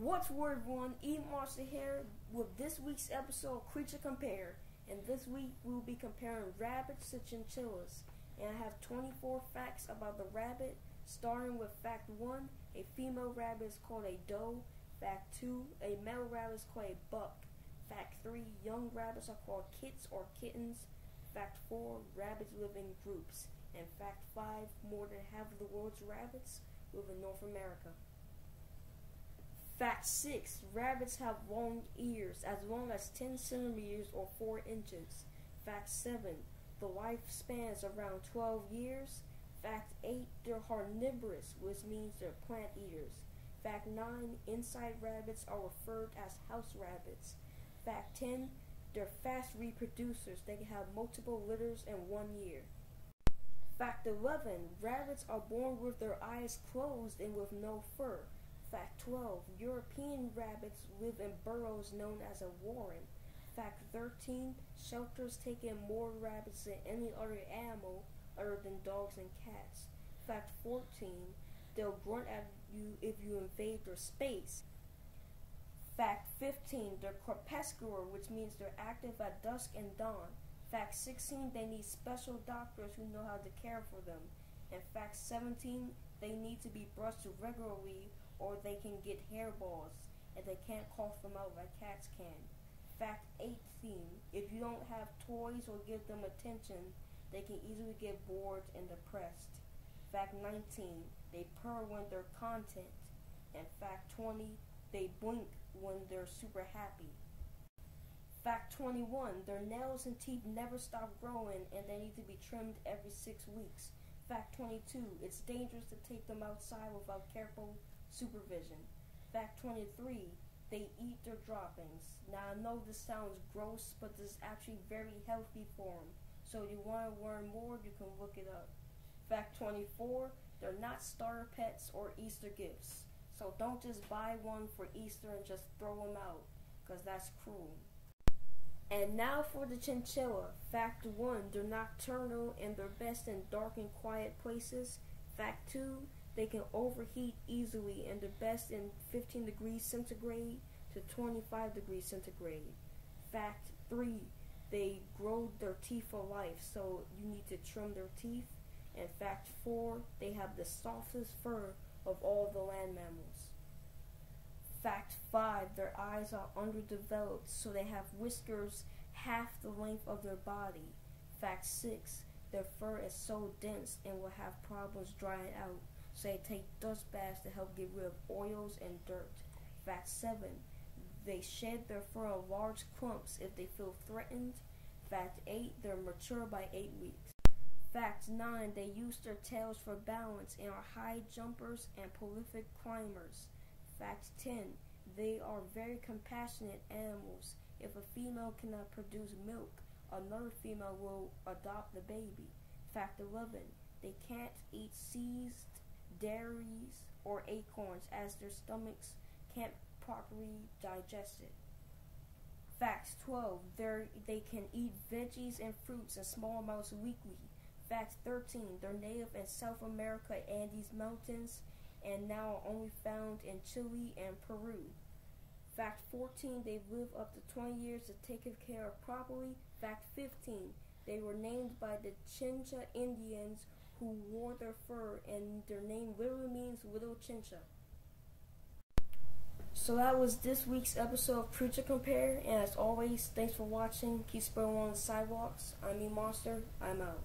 What's word one? E Monster here with this week's episode Creature Compare. And this week we'll be comparing rabbits to chinchillas. And I have 24 facts about the rabbit, starting with fact one: a female rabbit is called a doe. Fact two: a male rabbit is called a buck. Fact three: young rabbits are called kits or kittens. Fact four: rabbits live in groups. And fact five: more than half of the world's rabbits live in North America. Fact 6. Rabbits have long ears, as long as 10 centimeters or 4 inches. Fact 7. The lifespan is around 12 years. Fact 8. They're carnivorous, which means they're plant eaters. Fact 9. Inside rabbits are referred as house rabbits. Fact 10. They're fast reproducers. They can have multiple litters in one year. Fact 11. Rabbits are born with their eyes closed and with no fur. Fact 12. European rabbits live in burrows known as a warren. Fact 13. Shelters take in more rabbits than any other animal other than dogs and cats. Fact 14. They'll grunt at you if you invade their space. Fact 15. They're crepuscular, which means they're active at dusk and dawn. Fact 16. They need special doctors who know how to care for them. And fact 17. They need to be brushed regularly or they can get hairballs and they can't cough them out like cats can. Fact 18. If you don't have toys or give them attention, they can easily get bored and depressed. Fact 19. They purr when they're content. And fact 20. They blink when they're super happy. Fact 21. Their nails and teeth never stop growing and they need to be trimmed every six weeks. Fact 22. It's dangerous to take them outside without careful supervision. Fact 23. They eat their droppings. Now I know this sounds gross, but this is actually very healthy for them. So you want to learn more, you can look it up. Fact 24. They're not starter pets or Easter gifts. So don't just buy one for Easter and just throw them out, because that's cruel. And now for the chinchilla. Fact 1. They're nocturnal and they're best in dark and quiet places. Fact 2. They can overheat easily and they're best in 15 degrees centigrade to 25 degrees centigrade. Fact 3. They grow their teeth for life, so you need to trim their teeth. And fact 4. They have the softest fur of all the land mammals. Fact 5. Their eyes are underdeveloped, so they have whiskers half the length of their body. Fact 6. Their fur is so dense and will have problems drying out, they take dust baths to help get rid of oils and dirt. Fact 7. They shed their fur in large clumps if they feel threatened. Fact 8. They're mature by 8 weeks. Fact 9. They use their tails for balance and are high jumpers and prolific climbers. Fact 10. They are very compassionate animals. If a female cannot produce milk, another female will adopt the baby. Fact 11. They can't eat seeds, dairies, or acorns as their stomachs can't properly digest it. Fact 12. They can eat veggies and fruits in small amounts weekly. Fact 13. They're native in South America Andes Mountains and now only found in Chile and Peru. Fact 14, they live up to 20 years to take care of properly. Fact 15, they were named by the Chincha Indians who wore their fur, and their name literally means little Chincha. So that was this week's episode of Creature Compare, and as always, thanks for watching. Keep spreading on the sidewalks. I'm E Monster. I'm out.